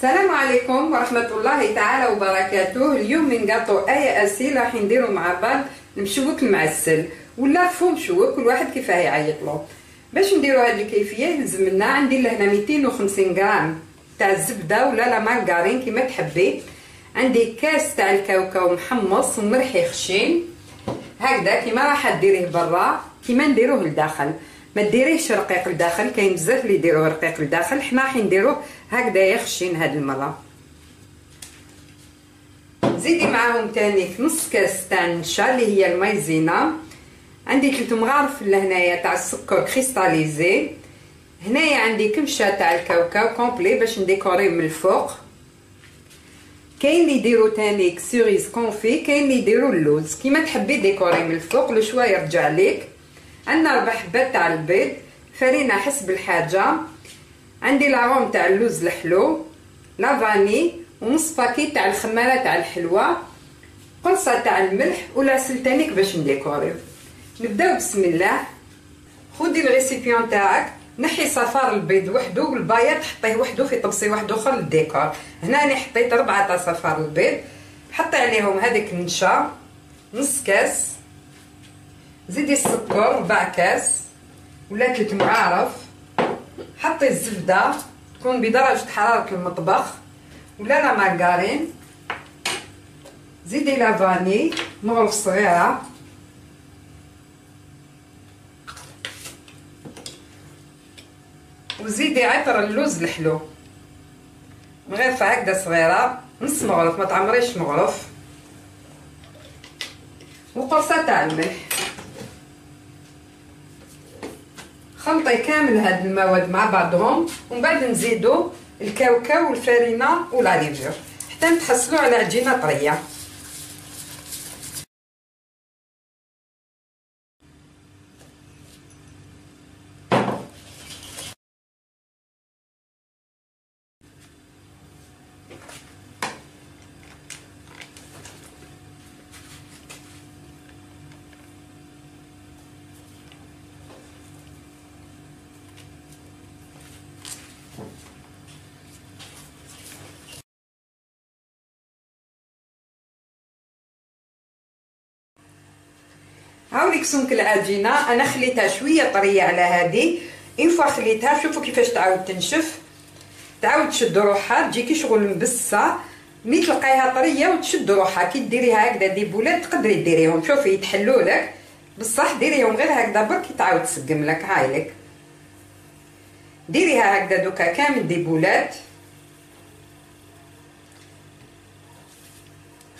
السلام عليكم ورحمة الله تعالى وبركاته. اليوم من قاطو آية أسي راح نديرو مع بعض. المشوك المعسل. ولا فو مشوك كل واحد كيفاه يعيط له. باش نديرو هاد الكيفية يلزم لنا عندي لهنا 250 غرام تاع الزبدة ولا لا مارغارين كيما تحبي. عندي كاس تاع الكاوكاو محمص ومرحي خشين. هكذا كيما راح ديريه برا كيما نديروه لداخل. ما ديريهش رقيق لداخل كاين بزاف اللي يديروه رقيق لداخل حنا راح نديروه هكذا يخشين هاد المره زيدي معاهم تاني نص كاس تاع النشا اللي هي المايزينا. عندي ثلاث مغارف لهنايا تاع السكر cristallisé. هنايا عندي كمشة تاع الكاوكاو complet باش نديكوري من الفوق. كاين اللي يديروا تاني cerise confit كاين اللي يديروا اللوز. كيما تحبي ديكوري من الفوق لو شوية يرجع ليك. عندنا ربع حبات تاع البيض فرينه حسب الحاجة عندي l'arôme تاع اللوز الحلو la vanille ونص paquet تاع الخمارة تاع الحلوة قرصه تاع الملح والعسل تانيك باش نديكوريو نبداو بسم الله. خدي ال récipient تاعك نحي صفار البيض وحده والبياض حطيه وحده في طبسي واحد اخر للديكور هنا أنا حطيت ربعة تاع صفار البيض حطي عليهم هذيك النشا نص كاس. زيدي السكر ربع كاس ولا ثلاث معارف حطي الزبدة تكون بدرجة حرارة المطبخ. ولا لا مارغارين زيدي لا فاني مغرف صغيرة. وزيدي عطر اللوز الحلو. مغرفه هكذا صغيرة. نص مغرف ما تعمريش مغرف. وقرصة تاع الملح. خلطي كامل هاد المواد مع بعضهم ومن بعد نزيدو الكاوكاو والفارينه والاليفير حتى نتحصلوا على عجينة طرية. هاوليك سمك العجينه أنا خليتها شوية طرية على هذه une fois خليتها شوفوا كيفاش تعاود تنشف. تعاود تشد روحها تجي كي شغل مبسة. ملي تلقايها طرية وتشد روحها كي ديريها هكذا des بولات تقدري ديريهم. شوفي يتحلوا لك. بصح ديريهم غير هكذا برك تعاود تسقم لك هايلك ديريها هكذا دوكا كامل des بولات.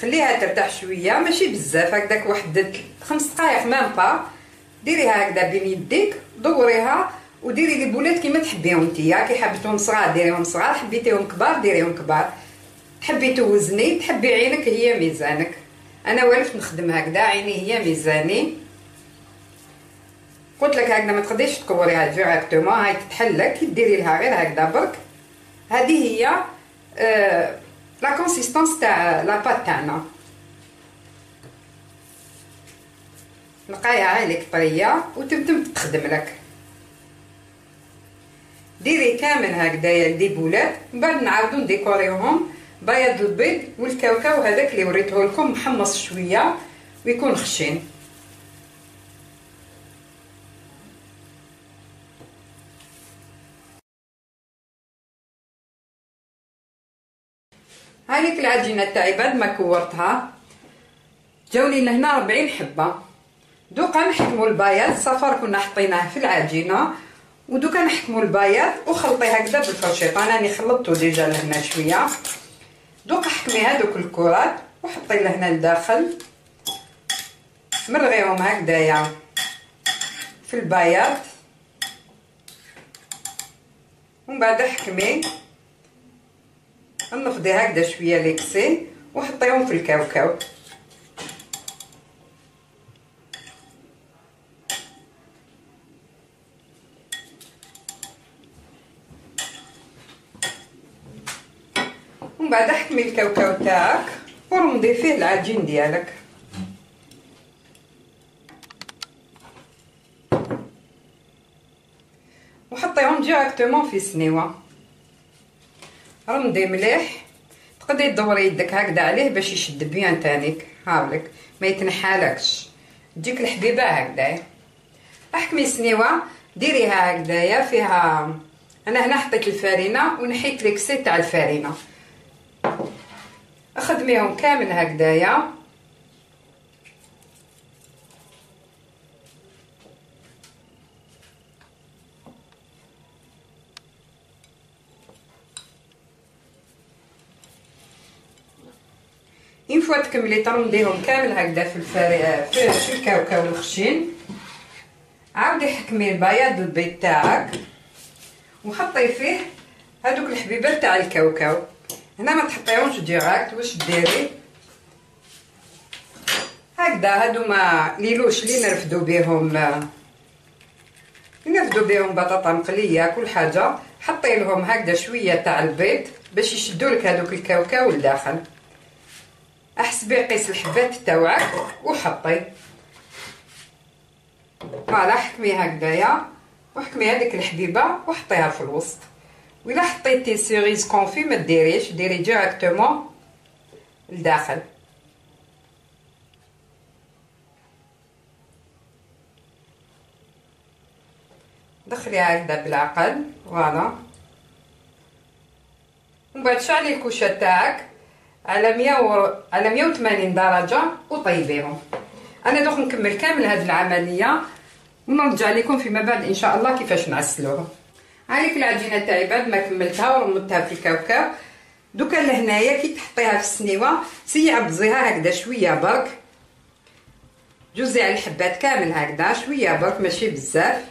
خليها ترتاح شوية. ماشي بزاف. هكذاك واحد خمس دقائق même pas. ديريها هكذا بين يديك دوريها وديري les بولات كيما تحبيهم نتيا كي حبيتهم صغار ديريهم صغار. حبيتيهم كبار ديريهم كبار. تحبي توزني تحبي عينك هي ميزانك. أنا والف نخدم هكذا عيني هي ميزاني. قلت لك هكذا ما تقدريش تكوريها directement هاي تتحلك. ديري لها غير هكذا برك. هذه هي آه la consistance تاع la pâte تاعنا تلقايها عليك طريه وتبدا تخدم لك ديري كامل هكذايا des بولات من بعد نعاودو نديكوريوهم بياض البيض والكاوكاو هذاك اللي وريته لكم محمص شوية ويكون خشين هذيك العجينه تاعي بعد ما كورتها. جاوني لهنا 40 حبة. دوكا نحكموا البياض صفر كنا حطيناه في العجينة. ودوكا نحكموا البياض وخلطي هكذا بالفرشيط أنا راني خلطته ديجا لهنا شوية. دوكا حكمي هذوك الكرات. وحطي لهنا لداخل. مرغيهم هكذايا في البياض ومن بعد حكمي. نفضي هكذا شوية ليكسي وحطيهم في الكاوكاو. ومن بعد حكمي الكاوكاو تاعك ورمضي فيه العجين ديالك. وحطيهم directement في سنيوه رمضي مليح. تقدري تدوري يدك هكذا عليه باش يشد bien تانيك. هاولك ما يتنحالكش. تجيك الحبيبة هكذا. أحكمي سنيوة ديريها هكذايا فيها. أنا هنا حطيت الفارينة ونحيت l'excès تاع الفارينة. أخدميهم كامل هكذايا اين فوا تكملي ترمديهم كامل هكذا في الفري في, الكاوكاو الخشين عاودي حكمي البياض البيض تاعك وحطي فيه هذوك الحبيبات تاع الكاوكاو. هنا ما تحطيهمش ديراكت واش ديري؟ هكذا هادو ما ليلوش لي نرفدو بهم نرفدو بهم بطاطا مقلية كل حاجة. حطي لهم هكذا شوية تاع البيض باش يشدوا لك هذوك الكاوكاو لداخل. احسبي قيس الحبات تاوعك وحطي. voilà حكمي هكذايا وحكمي هذيك الحبيبة وحطيها في الوسط. ولا حطيتي cerise confit ما ديريش ديري directement لداخل. دخليها هكذا بالعقل voilà. ومن بعد شعلي الكوشة تاعك. على 100 و... على 180 درجة وطيبيهم أنا دوك نكمل كامل هذه العملية ونرجع لكم فيما بعد إن شاء الله كيفاش نعسلوها هذيك العجينة تاعي بعد ما كملتها ورمضتها في الكاوكاو دوكا لهنايا كي تحطيها في السنيوة سي عبزيها هكذا شوية برك. جوزي على الحبات كامل هكذا شوية برك ماشي بزاف.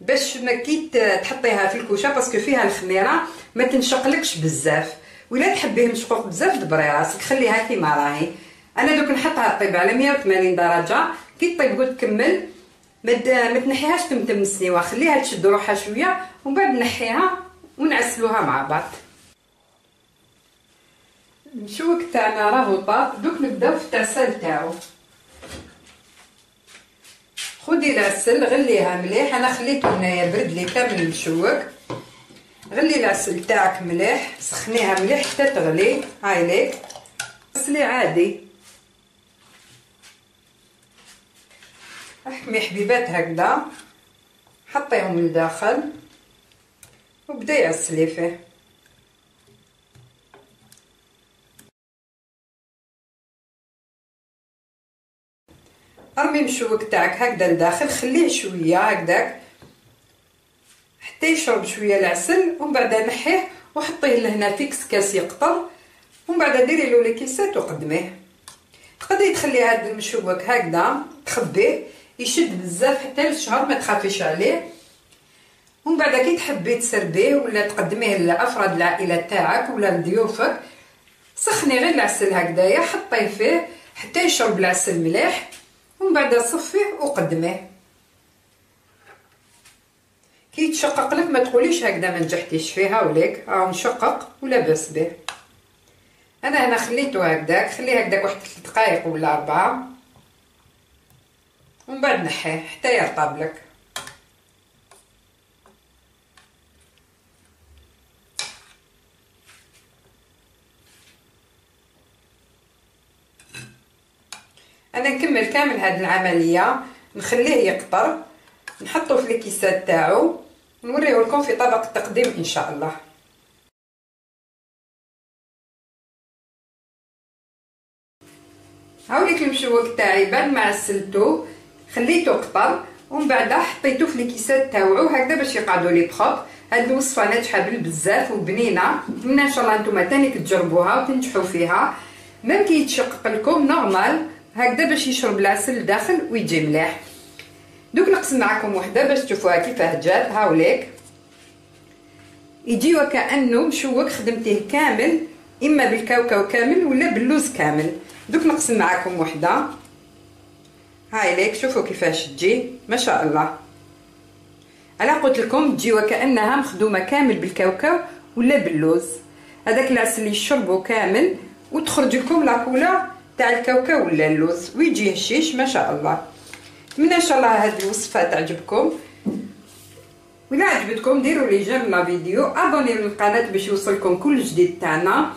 باش ما كي تحطيها في الكوشة parce que فيها الخميرة ما تنشقلكش بزاف. ولا تحبيه مشقوق بزاف دبري راسك خليها كيما راهي. أنا دوك نحطها طيب على 180 درجة. كي طيب وتكمل ما تنحيهاش تمتم السنيوة. خليها تشد روحها شوية ومن بعد نحيها ونعسلوها مع بعض. الشوك تاعنا راهو طاب دوك نبداو في التعسال تاعو. خدي العسل غليها مليح. أنا خليته هنايا برد لي كامل المشوك غلي العسل تاعك مليح سخنيها مليح حتى تغلي. هاي ليك. غسلي عادي. أحمي حبيبات هكذا. حطيهم لداخل. وبدا يعسلي فيه. أرمي المشوك تاعك هكذا لداخل. خليه شوية هكذاك. حتى يشرب شوية العسل ومن بعد نحيه وحطيه لهنا في كاس يقطر ومن بعد ديري له لي كيسات وقدميه. تقدري تخلي هذا المشوك هكذا تخبيه يشد بزاف حتى للشهر ما تخافيش عليه. ومن بعد كي تحبي تسربيه ولا تقدميه لأفراد العائلة تاعك ولا لضيوفك سخني غير العسل هكذايا حطيه فيه حتى يشرب العسل مليح ومن بعد صفيه وقدميه. كي يتشقق لك ما تقوليش هكذا ما نجحتيش فيها وليك. ها مشقق ولا باس به. أنا هنا خليته هكذاك خليه هكذاك واحد 3 دقائق ولا أربعة. ومن بعد نحيه حتى يرطب لك. أنا نكمل كامل هذه العملية نخليه يقطر نحطه في الكيسات تاعو. نوريه لكم في طبق التقديم إن شاء الله. هاوليك المشوك تاعي بعد ما عسلته خليته قطر ومن بعد حطيته في الكيسات تاوعو هكذا باش يقعدوا لي propres هاد الوصفة ناجحة بزاف وبنينة. نتمنى إن شاء الله نتوما تاني تجربوها وتنجحوا فيها. même كي يتشقق لكم normal هكذا باش يشرب العسل لداخل ويجي مليح. دوك نقسم معكم وحده باش تشوفوها كيفاه جات. هاوليك يجي وكانه مشوك خدمتيه كامل إما بالكاوكاو كامل ولا باللوز كامل. دوك نقسم معكم وحده. هاي ليك شوفوا كيفاش تجي. ما شاء الله. أنا قلت لكم تجي وكانها مخدومة كامل بالكاوكاو ولا باللوز. هذاك العسل اللي يشربوا كامل وتخرج لكم لا تاع الكاوكاو ولا اللوز. ويجي هشيش ما شاء الله. نتمنى إن شاء الله هذه الوصفة تعجبكم. ولا عجبتكم ديروا لي j'aime la vidéo أبونيو للقناة باش يوصلكم كل جديد تاعنا.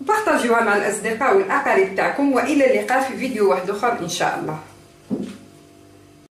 بارطاجيوها مع الأصدقاء والأقارب تاعكم وإلى اللقاء في فيديو واحد أخر إن شاء الله.